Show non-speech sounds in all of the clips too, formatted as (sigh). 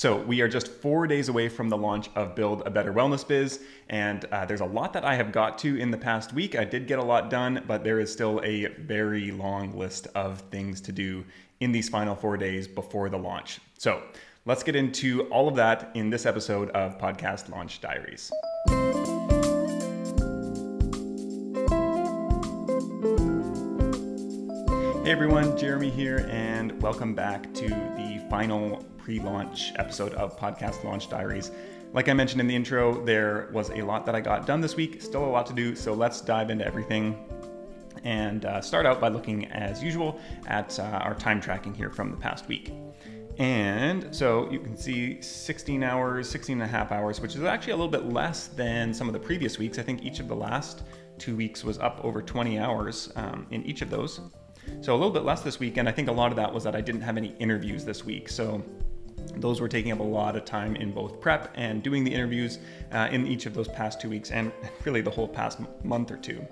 So, we are just four days away from the launch of Build a Better Wellness Biz, and uh, there's a lot that I have got to in the past week. I did get a lot done, but there is still a very long list of things to do in these final four days before the launch. So, let's get into all of that in this episode of Podcast Launch Diaries. Hey everyone, Jeremy here, and welcome back to the final pre launch episode of Podcast Launch Diaries. Like I mentioned in the intro, there was a lot that I got done this week, still a lot to do, so let's dive into everything and uh, start out by looking, as usual, at uh, our time tracking here from the past week. And so you can see 16 hours, 16 and a half hours, which is actually a little bit less than some of the previous weeks. I think each of the last two weeks was up over 20 hours um, in each of those. So a little bit less this week, and I think a lot of that was that I didn't have any interviews this week. So those were taking up a lot of time in both prep and doing the interviews uh, in each of those past two weeks, and (laughs) really the whole past month or two.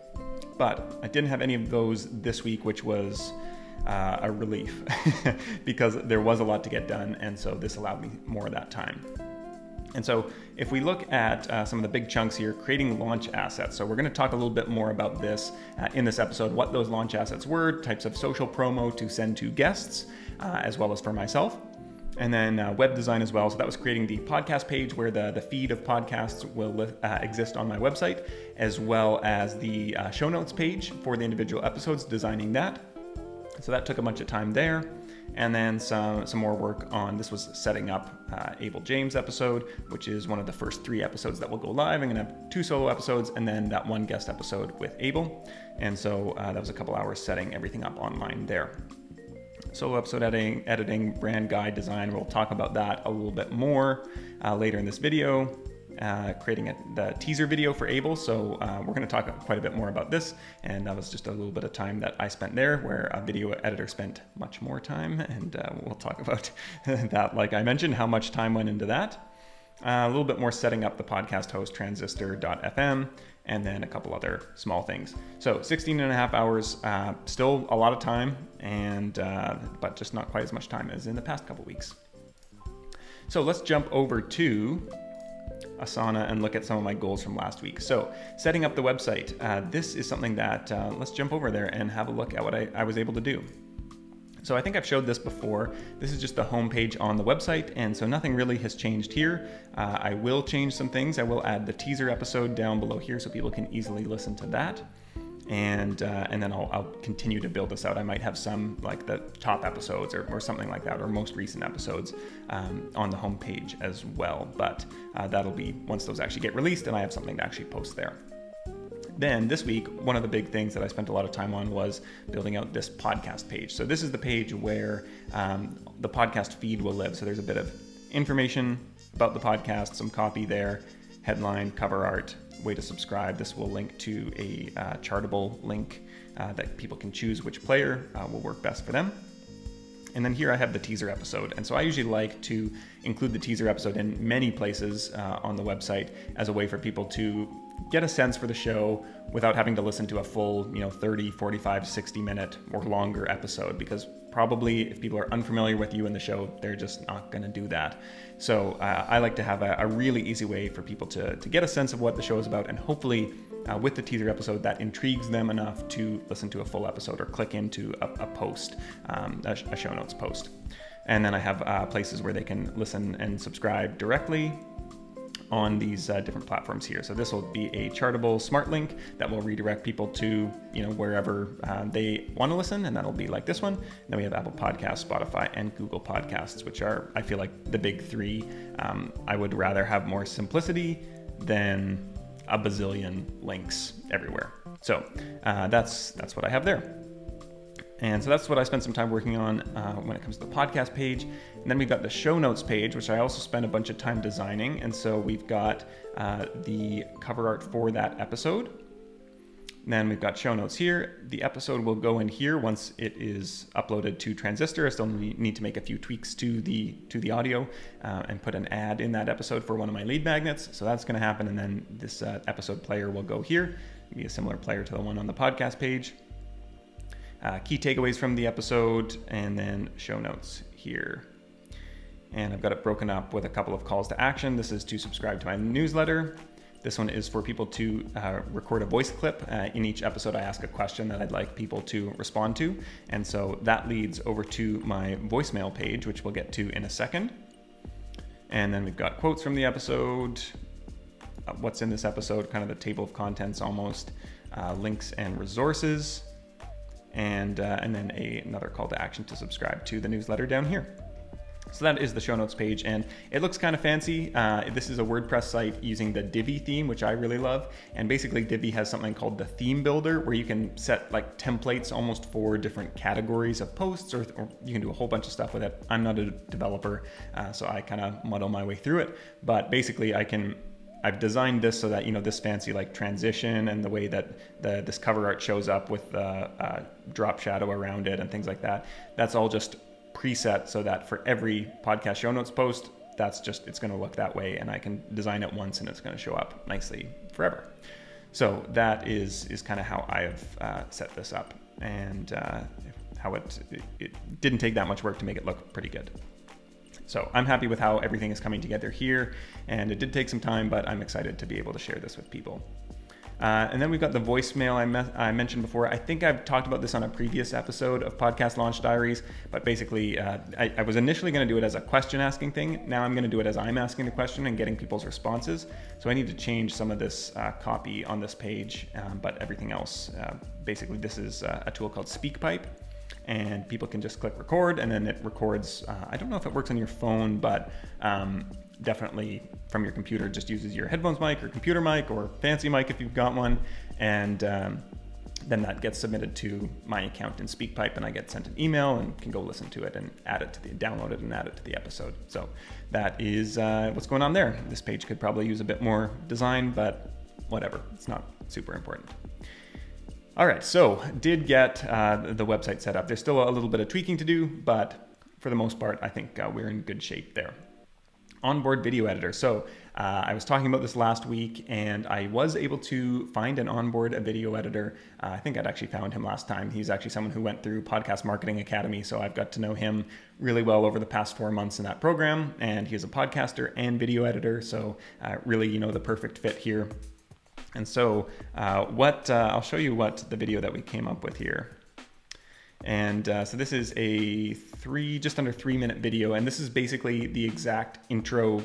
But I didn't have any of those this week, which was uh, a relief (laughs) because there was a lot to get done, and so this allowed me more of that time. And so, if we look at uh, some of the big chunks here, creating launch assets. So, we're going to talk a little bit more about this uh, in this episode what those launch assets were, types of social promo to send to guests, uh, as well as for myself. And then uh, web design as well. So, that was creating the podcast page where the, the feed of podcasts will uh, exist on my website, as well as the uh, show notes page for the individual episodes, designing that. So, that took a bunch of time there and then some some more work on this was setting up uh, Abel James episode, which is one of the first three episodes that will go live. I'm gonna have two solo episodes and then that one guest episode with Abel, and so uh, that was a couple hours setting everything up online there. Solo episode editing, editing, brand guide design. We'll talk about that a little bit more uh, later in this video uh, creating a, the teaser video for Abel. So uh, we're going to talk quite a bit more about this. And that was just a little bit of time that I spent there, where a video editor spent much more time. And uh, we'll talk about (laughs) that, like I mentioned, how much time went into that. Uh, a little bit more setting up the podcast host transistor.fm and then a couple other small things. So 16 and a half hours, uh, still a lot of time, and uh, but just not quite as much time as in the past couple weeks. So let's jump over to Asana and look at some of my goals from last week. So, setting up the website. Uh, this is something that uh, let's jump over there and have a look at what I, I, was able to do. So, I think I've showed this before. This is just the homepage on the website, and so nothing really has changed here. Uh, I will change some things. I will add the teaser episode down below here so people can easily listen to that and uh, and then I'll, I'll, continue to build this out. I might have some like the top episodes or, or something like that, or most recent episodes um, on the homepage as well. But uh, that'll be once those actually get released, and I have something to actually post there. Then this week, one of the big things that I spent a lot of time on was building out this podcast page. So this is the page where um, the podcast feed will live. So there's a bit of information about the podcast, some copy there, headline, cover art, way to subscribe. This will link to a uh, chartable link uh, that people can choose which player uh, will work best for them. And then here I have the teaser episode. And so I usually like to include the teaser episode in many places uh, on the website as a way for people to get a sense for the show without having to listen to a full, you know, 30, 45, 60 minute or longer episode because probably if people are unfamiliar with you and the show, they're just not going to do that. So uh, I like to have a, a, really easy way for people to, to get a sense of what the show is about and hopefully uh, with the teaser episode that intrigues them enough to listen to a full episode or click into a, a post, um, a, a, show notes post. And then I have uh, places where they can listen and subscribe directly on these uh, different platforms here. So this will be a chartable smart link that will redirect people to you know wherever uh, they want to listen, and that'll be like this one. And then we have Apple Podcasts, Spotify, and Google Podcasts, which are I feel like the big three. Um, I would rather have more simplicity than a bazillion links everywhere. So uh, that's that's what I have there. And so that's what I spent some time working on uh, when it comes to the podcast page. And then we've got the show notes page, which I also spent a bunch of time designing. And so we've got uh, the cover art for that episode. And then we've got show notes here. The episode will go in here once it is uploaded to Transistor. I still need to make a few tweaks to the to the audio uh, and put an ad in that episode for one of my lead magnets. So that's going to happen. And then this uh, episode player will go here. It'll be a similar player to the one on the podcast page uh, key takeaways from the episode, and then show notes here. And I've got it broken up with a couple of calls to action. This is to subscribe to my newsletter. This one is for people to uh, record a voice clip. Uh, in each episode, I ask a question that I'd like people to respond to. And so that leads over to my voicemail page, which we'll get to in a second. And then we've got quotes from the episode, uh, what's in this episode, kind of the table of contents almost, uh, links and resources, and, uh, and then a, another call to action to subscribe to the newsletter down here. So that is the show notes page, and it looks kind of fancy. Uh, this is a WordPress site using the Divi theme, which I really love. And basically, Divi has something called the theme builder, where you can set like templates almost for different categories of posts, or, or you can do a whole bunch of stuff with it. I'm not a developer, uh, so I kind of muddle my way through it. But basically, I can I've designed this so that you know this fancy like transition and the way that the this cover art shows up with the uh, drop shadow around it and things like that. That's all just preset so that for every podcast show notes post, that's just it's going to look that way, and I can design it once and it's going to show up nicely forever. So that is is kind of how I have uh, set this up and uh, how it, it it didn't take that much work to make it look pretty good. So I'm happy with how everything is coming together here, and it did take some time, but I'm excited to be able to share this with people. Uh, and then we've got the voicemail I, I, mentioned before. I think I've talked about this on a previous episode of Podcast Launch Diaries, but basically, uh, I, I, was initially going to do it as a question asking thing. Now I'm going to do it as I'm asking the question and getting people's responses. So I need to change some of this uh, copy on this page, um, but everything else, uh, basically, this is uh, a tool called SpeakPipe and people can just click record and then it records. Uh, I don't know if it works on your phone, but um, definitely from your computer, just uses your headphones mic or computer mic or fancy mic if you've got one. And um, then that gets submitted to my account in SpeakPipe and I get sent an email and can go listen to it and add it to the, download it and add it to the episode. So that is uh, what's going on there. This page could probably use a bit more design, but whatever, it's not super important. All right, so did get uh, the website set up. There's still a little bit of tweaking to do, but for the most part, I think uh, we're in good shape there. Onboard video editor. So uh, I was talking about this last week, and I was able to find and onboard a video editor. Uh, I think I'd actually found him last time. He's actually someone who went through Podcast Marketing Academy, so I've got to know him really well over the past four months in that program. And he's a podcaster and video editor, so uh, really, you know, the perfect fit here. And so uh, what uh, I'll show you what the video that we came up with here. And uh, so this is a three, just under three minute video. And this is basically the exact intro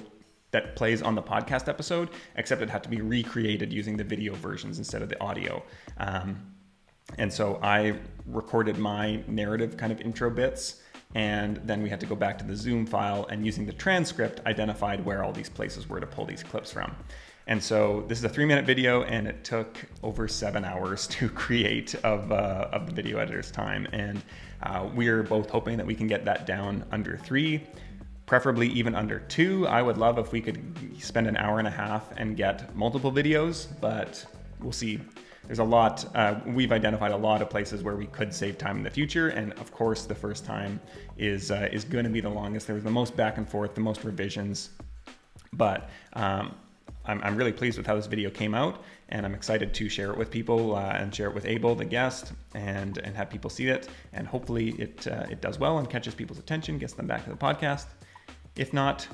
that plays on the podcast episode, except it had to be recreated using the video versions instead of the audio. Um, and so I recorded my narrative kind of intro bits and then we had to go back to the Zoom file and using the transcript identified where all these places were to pull these clips from. And so this is a three minute video and it took over seven hours (laughs) to create of, uh, of the video editor's time. And uh, we're both hoping that we can get that down under three, preferably even under two. I would love if we could spend an hour and a half and get multiple videos, but we'll see. There's a lot, uh, we've identified a lot of places where we could save time in the future. And of course, the first time is, uh, is going to be the longest. There's the most back and forth, the most revisions. But um, I'm, I'm really pleased with how this video came out and I'm excited to share it with people uh, and share it with Abel, the guest, and, and have people see it. And hopefully it, uh, it does well and catches people's attention, gets them back to the podcast. If not,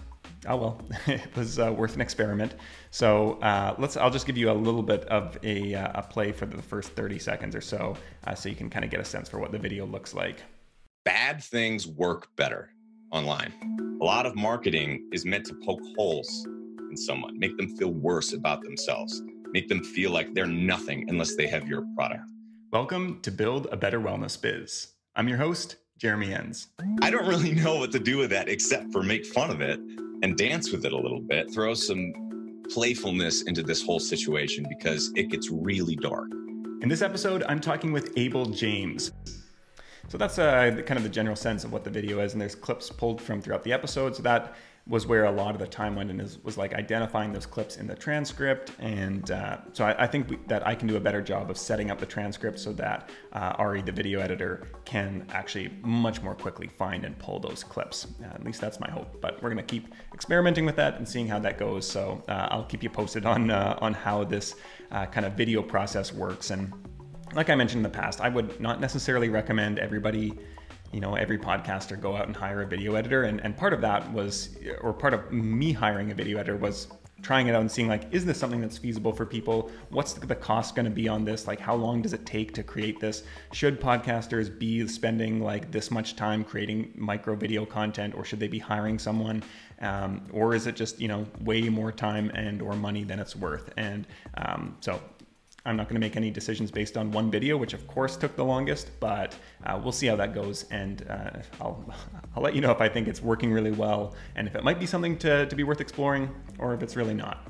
oh well, (laughs) it was uh, worth an experiment. So uh, let's. I'll just give you a little bit of a, uh, a play for the first 30 seconds or so, uh, so you can kind of get a sense for what the video looks like. Bad things work better online. A lot of marketing is meant to poke holes in someone, make them feel worse about themselves, make them feel like they're nothing unless they have your product. Welcome to Build a Better Wellness Biz. I'm your host, Jeremy Enns. I don't really know what to do with that except for make fun of it and dance with it a little bit, throw some playfulness into this whole situation because it gets really dark. In this episode, I'm talking with Abel James. So that's uh, kind of the general sense of what the video is, and there's clips pulled from throughout the episode. So that was where a lot of the time went is, was like identifying those clips in the transcript. And uh, so I, I think we, that I can do a better job of setting up the transcript so that uh, Ari, the video editor, can actually much more quickly find and pull those clips. Uh, at least that's my hope. But we're going to keep experimenting with that and seeing how that goes. So uh, I'll keep you posted on uh, on how this uh, kind of video process works. And like I mentioned in the past, I would not necessarily recommend everybody you know, every podcaster go out and hire a video editor. And, and part of that was, or part of me hiring a video editor was trying it out and seeing like is this something that's feasible for people? What's the cost going to be on this? Like how long does it take to create this? Should podcasters be spending like this much time creating micro video content or should they be hiring someone? Um, or is it just you know way more time and or money than it's worth? And um, so I'm not going to make any decisions based on one video, which of course took the longest, but uh, we'll see how that goes. And uh, I'll, (laughs) I'll let you know if I think it's working really well and if it might be something to, to be worth exploring or if it's really not.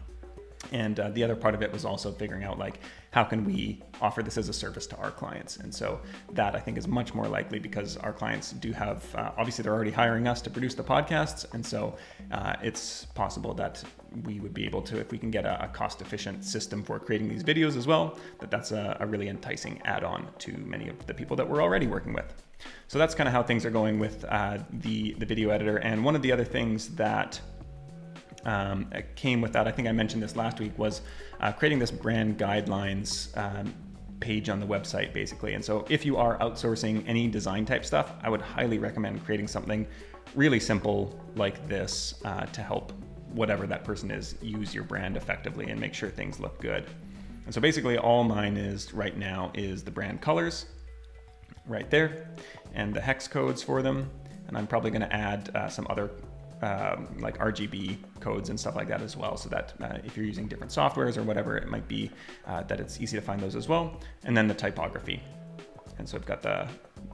And uh, the other part of it was also figuring out like how can we offer this as a service to our clients. And so that I think is much more likely because our clients do have uh, obviously they're already hiring us to produce the podcasts, and so uh, it's possible that we would be able to if we can get a, a cost efficient system for creating these videos as well. That that's a, a really enticing add-on to many of the people that we're already working with. So that's kind of how things are going with uh, the the video editor. And one of the other things that um, came with that, I think I mentioned this last week, was uh, creating this brand guidelines um, page on the website, basically. And so if you are outsourcing any design type stuff, I would highly recommend creating something really simple like this uh, to help whatever that person is use your brand effectively and make sure things look good. And so basically all mine is right now is the brand colors right there and the hex codes for them. And I'm probably going to add uh, some other um, like RGB codes and stuff like that as well. So that uh, if you're using different softwares or whatever, it might be uh, that it's easy to find those as well. And then the typography. And so I've got the,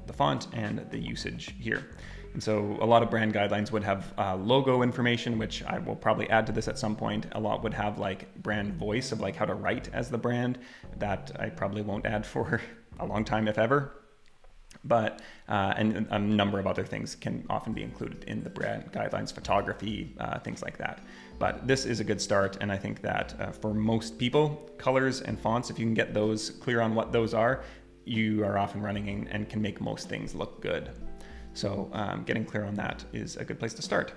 the font and the usage here. And so a lot of brand guidelines would have uh, logo information, which I will probably add to this at some point. A lot would have like brand voice of like how to write as the brand. That I probably won't add (laughs) for a long time, if ever but uh, and a number of other things can often be included in the brand guidelines, photography, uh, things like that. But this is a good start, and I think that uh, for most people, colors and fonts, if you can get those clear on what those are, you are off and running and, and can make most things look good. So um, getting clear on that is a good place to start.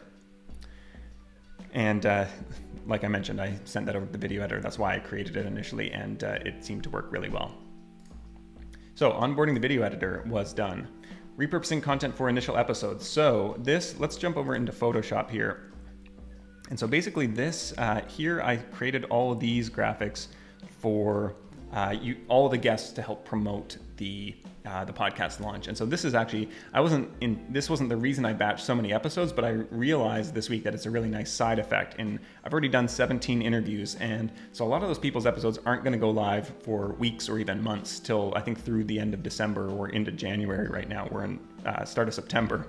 And uh, like I mentioned, I sent that over to the video editor. That's why I created it initially, and uh, it seemed to work really well. So onboarding the video editor was done. Repurposing content for initial episodes. So this, let's jump over into Photoshop here. And so basically this, uh, here I created all of these graphics for uh, you, all the guests to help promote the uh, the podcast launch. And so this is actually I wasn't in this wasn't the reason I batched so many episodes, but I realized this week that it's a really nice side effect. And I've already done 17 interviews, and so a lot of those people's episodes aren't going to go live for weeks or even months till I think through the end of December or into January. Right now we're in uh, start of September,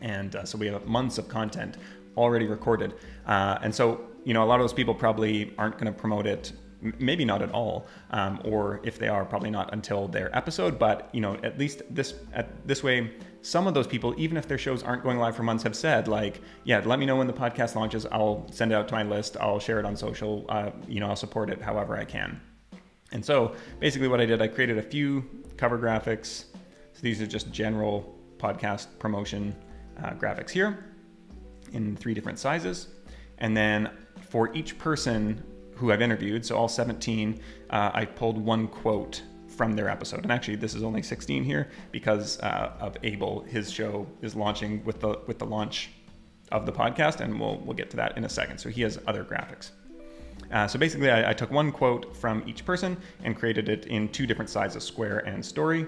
and uh, so we have months of content already recorded. Uh, and so you know a lot of those people probably aren't going to promote it maybe not at all, um, or if they are, probably not until their episode. But you know, at least this at this way, some of those people, even if their shows aren't going live for months, have said like, yeah, let me know when the podcast launches. I'll send it out to my list. I'll share it on social. Uh, you know, I'll support it however I can. And so basically, what I did, I created a few cover graphics. So these are just general podcast promotion uh, graphics here in three different sizes. And then for each person who I've interviewed, so all 17, uh, I pulled one quote from their episode. And actually, this is only 16 here because uh, of Abel. His show is launching with the with the launch of the podcast, and we'll we'll get to that in a second. So he has other graphics. Uh, so basically, I, I, took one quote from each person and created it in two different sizes, square and story.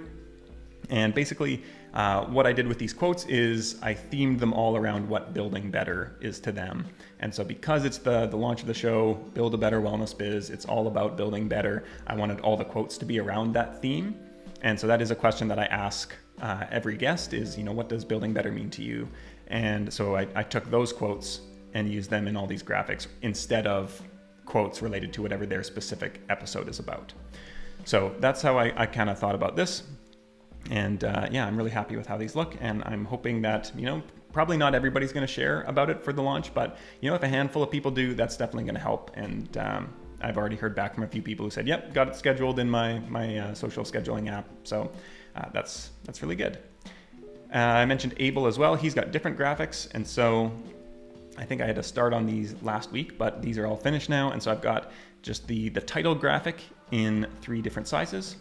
And basically, uh, what I did with these quotes is I themed them all around what building better is to them. And so, because it's the, the launch of the show, Build a Better Wellness Biz, it's all about building better. I wanted all the quotes to be around that theme. And so, that is a question that I ask uh, every guest is, you know, what does building better mean to you? And so, I, I took those quotes and used them in all these graphics instead of quotes related to whatever their specific episode is about. So, that's how I, I kind of thought about this. And uh, yeah, I'm really happy with how these look, and I'm hoping that you know probably not everybody's going to share about it for the launch, but you know if a handful of people do, that's definitely going to help. And um, I've already heard back from a few people who said, "Yep, got it scheduled in my my uh, social scheduling app." So uh, that's that's really good. Uh, I mentioned Abel as well. He's got different graphics, and so I think I had to start on these last week, but these are all finished now, and so I've got just the the title graphic in three different sizes.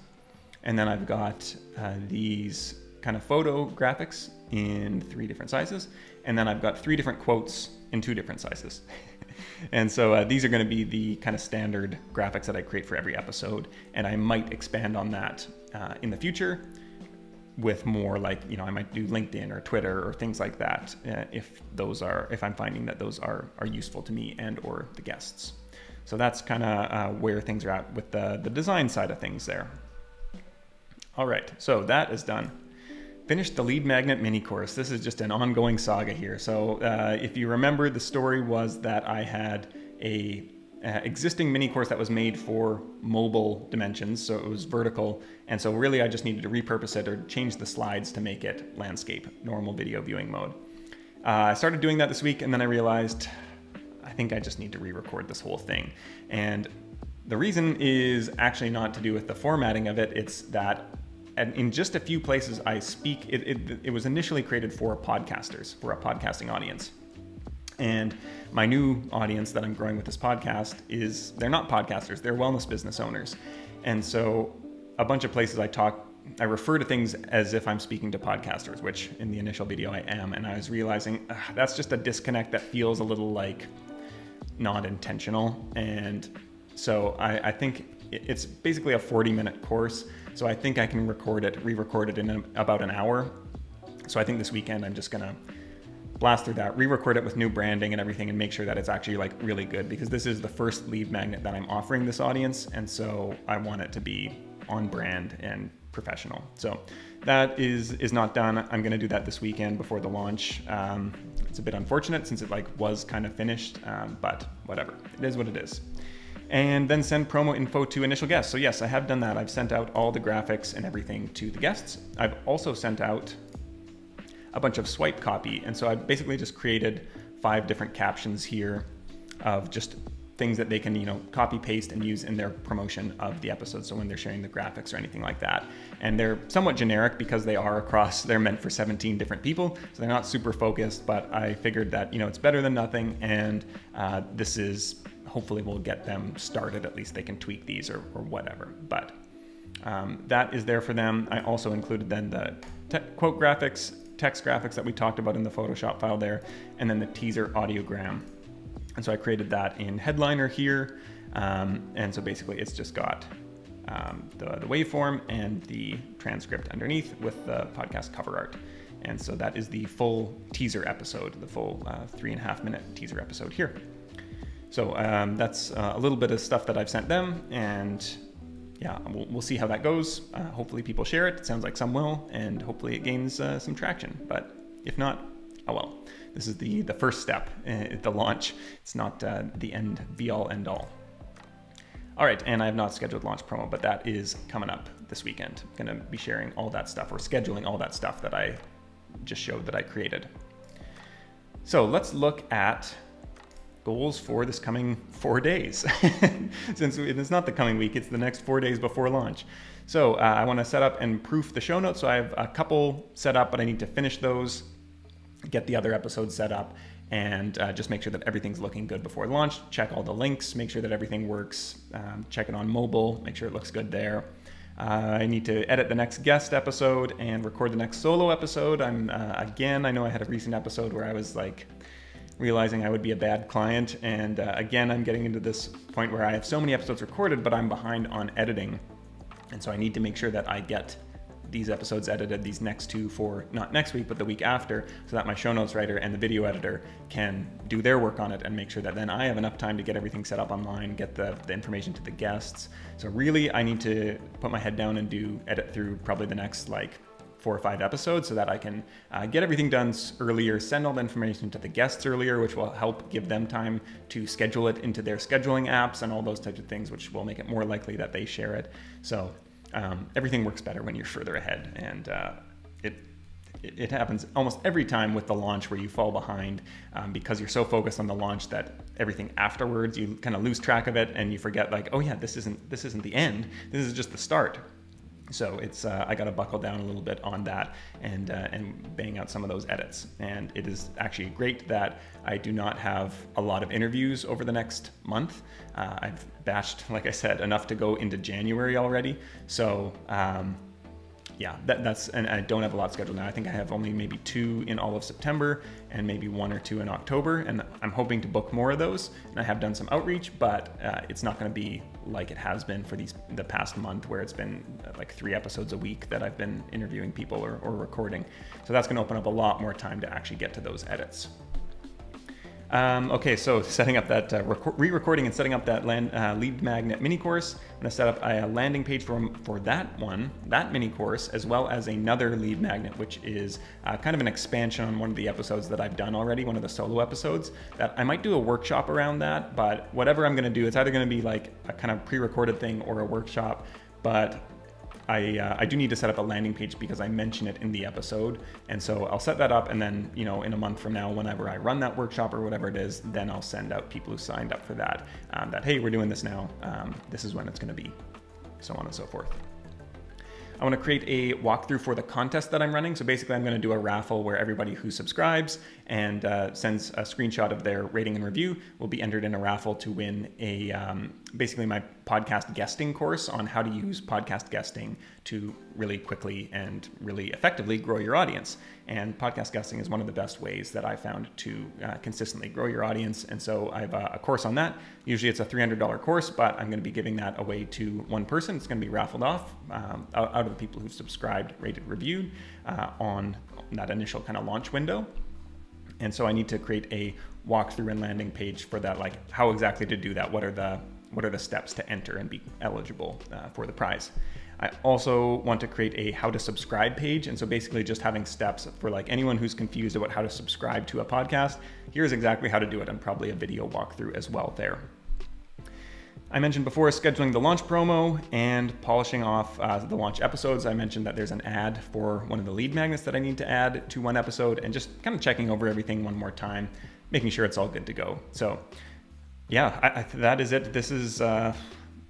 And then I've got uh, these kind of photo graphics in three different sizes, and then I've got three different quotes in two different sizes. (laughs) and so uh, these are going to be the kind of standard graphics that I create for every episode, and I might expand on that uh, in the future with more like you know I might do LinkedIn or Twitter or things like that uh, if those are if I'm finding that those are are useful to me and or the guests. So that's kind of uh, where things are at with the the design side of things there. All right, so that is done. Finished the lead magnet mini course. This is just an ongoing saga here. So uh, if you remember, the story was that I had a uh, existing mini course that was made for mobile dimensions, so it was vertical, and so really I just needed to repurpose it or change the slides to make it landscape, normal video viewing mode. Uh, I started doing that this week, and then I realized I think I just need to re-record this whole thing. And the reason is actually not to do with the formatting of it, it's that in just a few places I speak, it, it, it was initially created for podcasters, for a podcasting audience. And my new audience that I'm growing with this podcast is they're not podcasters, they're wellness business owners. And so a bunch of places I talk I refer to things as if I'm speaking to podcasters, which in the initial video I am. And I was realizing ugh, that's just a disconnect that feels a little like not intentional. And so I, I think it's basically a 40 minute course. So I think I can record it, re record it in about an hour. So I think this weekend I'm just to blast through that, re-record it with new branding and everything, and make sure that it's actually like really good because this is the first lead magnet that I'm offering this audience, and so I want it to be on brand and professional. So that is is not done. I'm gonna do that this weekend before the launch. Um, it's a bit unfortunate since it like was kind of finished, um, but whatever. It is what it is. And then send promo info to initial guests. So yes, I have done that. I've sent out all the graphics and everything to the guests. I've also sent out a bunch of swipe copy. And so I basically just created five different captions here of just things that they can, you know, copy paste and use in their promotion of the episode. So when they're sharing the graphics or anything like that. And they're somewhat generic because they are across, they're meant for 17 different people. So they're not super focused, but I figured that, you know, it's better than nothing. And uh, this is hopefully we'll get them started. At least they can tweak these or, or whatever. But um, that is there for them. I also included then the quote graphics text graphics that we talked about in the Photoshop file there, and then the teaser audiogram. And so I created that in Headliner here. Um, and so basically it's just got um, the, the waveform and the transcript underneath with the podcast cover art. And so that is the full teaser episode, the full uh, three and a half minute teaser episode here. So um, that's uh, a little bit of stuff that I've sent them, and yeah, we'll, we'll see how that goes. Uh, hopefully, people share it. It sounds like some will, and hopefully, it gains uh, some traction. But if not, oh well. This is the the first step, uh, the launch. It's not uh, the end, be all, end all. All right, and I have not scheduled launch promo, but that is coming up this weekend. I'm gonna be sharing all that stuff or scheduling all that stuff that I just showed that I created. So let's look at goals for this coming four days. (laughs) Since it's not the coming week, it's the next four days before launch. So uh, I want to set up and proof the show notes. So I have a couple set up, but I need to finish those, get the other episodes set up, and uh, just make sure that everything's looking good before launch. Check all the links, make sure that everything works. Um, check it on mobile, make sure it looks good there. Uh, I need to edit the next guest episode and record the next solo episode. I'm uh, again, I know I had a recent episode where I was like realizing I would be a bad client. And uh, again, I'm getting into this point where I have so many episodes recorded, but I'm behind on editing. And so I need to make sure that I get these episodes edited, these next two for not next week, but the week after, so that my show notes writer and the video editor can do their work on it and make sure that then I have enough time to get everything set up online, get the, the information to the guests. So really, I need to put my head down and do edit through probably the next like four or five episodes so that I can uh, get everything done earlier, send all the information to the guests earlier, which will help give them time to schedule it into their scheduling apps and all those types of things, which will make it more likely that they share it. So um, everything works better when you're further ahead. And uh, it, it happens almost every time with the launch where you fall behind um, because you're so focused on the launch that everything afterwards you kind of lose track of it and you forget like oh yeah this isn't this isn't the end this is just the start so it's uh, I got to buckle down a little bit on that and uh, and bang out some of those edits. And it is actually great that I do not have a lot of interviews over the next month. Uh, I've batched, (laughs) like I said, enough to go into January already. So. Um, yeah, that, that's and I don't have a lot scheduled now. I think I have only maybe two in all of September and maybe one or two in October, and I'm hoping to book more of those. And I have done some outreach, but uh, it's not going to be like it has been for these the past month, where it's been uh, like three episodes a week that I've been interviewing people or, or recording. So that's going to open up a lot more time to actually get to those edits. Um, okay, so setting up that uh, re-recording and setting up that land, uh, lead magnet mini course. I'm gonna set up a, landing page for, for that one, that mini course, as well as another lead magnet, which is uh, kind of an expansion on one of the episodes that I've done already, one of the solo episodes. That I might do a workshop around that, but whatever I'm gonna do, it's either gonna be like a kind of pre-recorded thing or a workshop. But I, uh, I do need to set up a landing page because I mention it in the episode. And so I'll set that up and then, you know, in a month from now, whenever I run that workshop or whatever it is, then I'll send out people who signed up for that, um, that, hey, we're doing this now. Um, this is when it's going to be, so on and so forth. I want to create a walkthrough for the contest that I'm running. So basically, I'm going to do a raffle where everybody who subscribes and uh, sends a screenshot of their rating and review will be entered in a raffle to win a um, basically my podcast guesting course on how to use podcast guesting to really quickly and really effectively grow your audience. And podcast guesting is one of the best ways that I found to uh, consistently grow your audience. And so I have a, a course on that. Usually it's a $300 course, but I'm going to be giving that away to one person. It's going to be raffled off um, out, out, of the people who've subscribed, rated, reviewed uh, on that initial kind of launch window. And so I need to create a walkthrough and landing page for that, like how exactly to do that. What are the what are the steps to enter and be eligible uh, for the prize? I also want to create a how to subscribe page. And so basically just having steps for like anyone who's confused about how to subscribe to a podcast, here's exactly how to do it and probably a video walkthrough as well there. I mentioned before scheduling the launch promo and polishing off uh, the launch episodes. I mentioned that there's an ad for one of the lead magnets that I need to add to one episode and just kind of checking over everything one more time, making sure it's all good to go. So yeah, I, I, that is it. This is uh,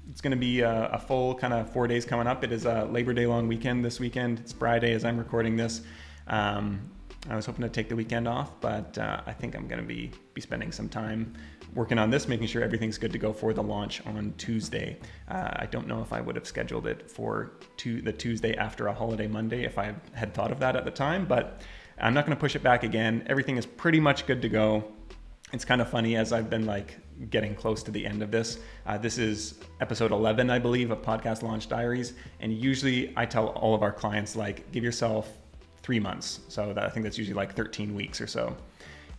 it's going to be a, a full kind of four days coming up. It is a Labor Day long weekend this weekend. It's Friday as I'm recording this. Um, I was hoping to take the weekend off, but uh, I think I'm going to be be spending some time working on this, making sure everything's good to go for the launch on Tuesday. Uh, I don't know if I would have scheduled it for to the Tuesday after a holiday Monday if I had thought of that at the time, but I'm not going to push it back again. Everything is pretty much good to go. It's kind of funny as I've been like getting close to the end of this. Uh, this is episode 11, I believe, of Podcast Launch Diaries. And usually I tell all of our clients, like, give yourself three months. So that, I think that's usually like 13 weeks or so.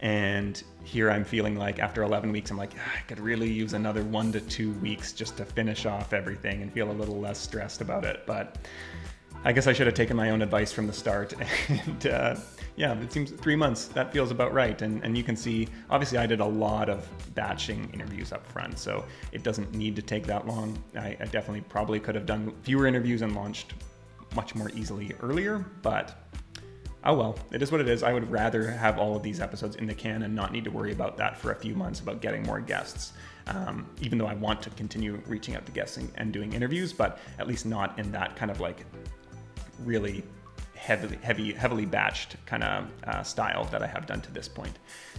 And here I'm feeling like after 11 weeks, I'm like, ah, I could really use another one to two weeks just to finish off everything and feel a little less stressed about it. But I guess I should have taken my own advice from the start (laughs) and uh, yeah, it seems three months. That feels about right. And, and you can see, obviously, I did a lot of batching interviews up front, so it doesn't need to take that long. I, I definitely probably could have done fewer interviews and launched much more easily earlier, but oh well, it is what it is. I would rather have all of these episodes in the can and not need to worry about that for a few months about getting more guests. Um, even though I want to continue reaching out to guests and, and doing interviews, but at least not in that kind of like really heavily, heavy, heavily batched kind of uh, style that I have done to this point.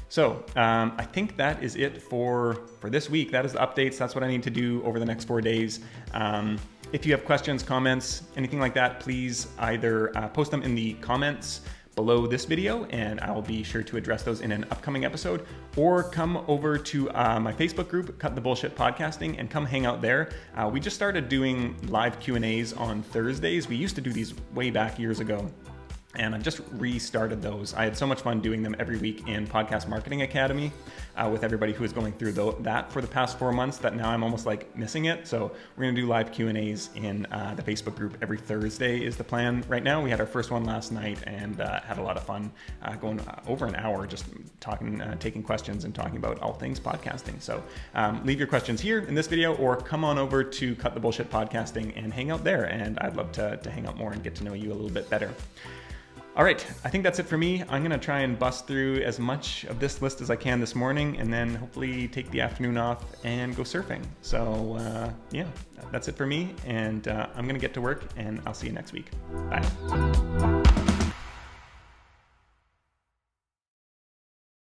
So um, I think that is it for for this week. That is the updates. That's what I need to do over the next four days. Um, if you have questions, comments, anything like that, please either uh, post them in the comments below this video, and I'll be sure to address those in an upcoming episode. Or come over to uh, my Facebook group, Cut the Bullshit Podcasting, and come hang out there. Uh, we just started doing live Q and A's on Thursdays. We used to do these way back years ago and I've just restarted those. I had so much fun doing them every week in Podcast Marketing Academy uh, with everybody who is going through the, that for the past four months. That now I'm almost like missing it. So we're gonna do live Q and A's in uh, the Facebook group every Thursday is the plan. Right now we had our first one last night and uh, had a lot of fun uh, going uh, over an hour just talking, uh, taking questions and talking about all things podcasting. So um, leave your questions here in this video or come on over to Cut the Bullshit Podcasting and hang out there. And I'd love to, to hang out more and get to know you a little bit better. All right, I think that's it for me. I'm gonna try and bust through as much of this list as I can this morning and then hopefully take the afternoon off and go surfing. So uh, yeah, that's it for me and uh, I'm gonna get to work and I'll see you next week. Bye.